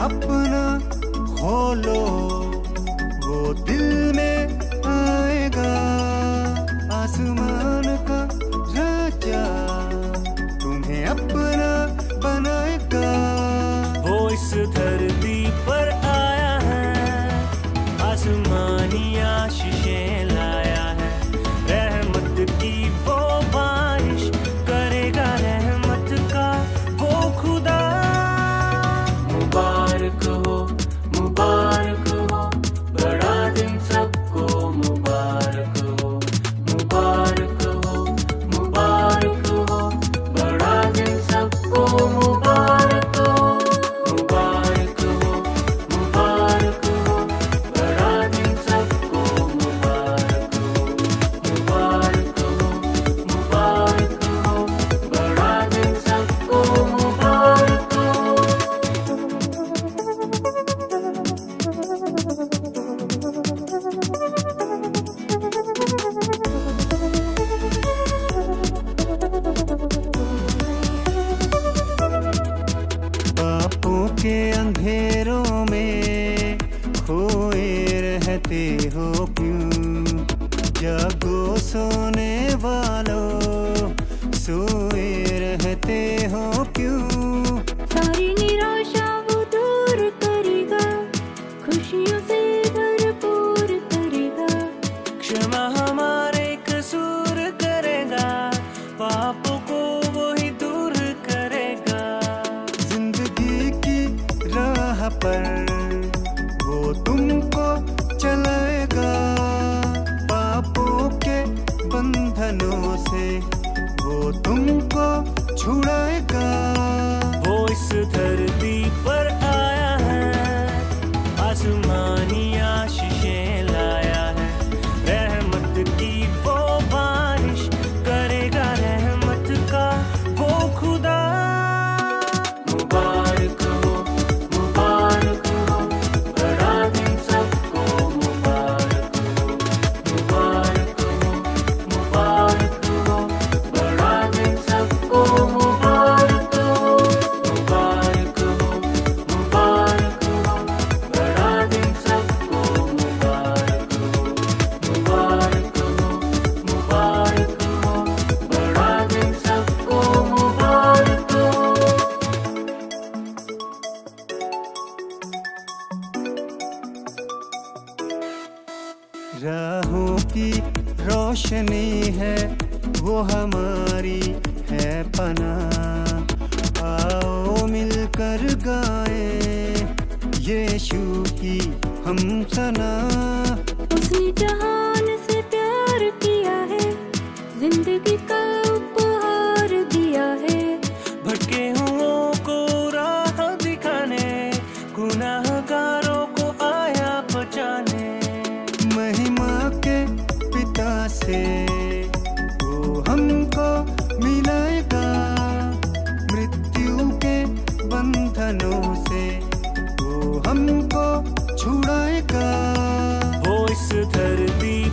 अपना खोलो, वो दिल में आएगा। आसमान का राजा तुम्हें अपना बनाएगा। वो इस धरती पर आया है आसमानी रहते हो क्यों? जागो सोने वालों सोए रहते हो क्यों? सारी निराशा वो दूर करेगा खुशियों से भरपूर करेगा। क्षमा हमारे कसूर करेगा पापों को वो ही दूर करेगा। ज़िंदगी की राह पर धरती राहों की रोशनी है, वो हमारी है पना आओ मिलकर गाए, यीशु की हम सना उसने जहाँ छुड़ाएगा। वो इस धरती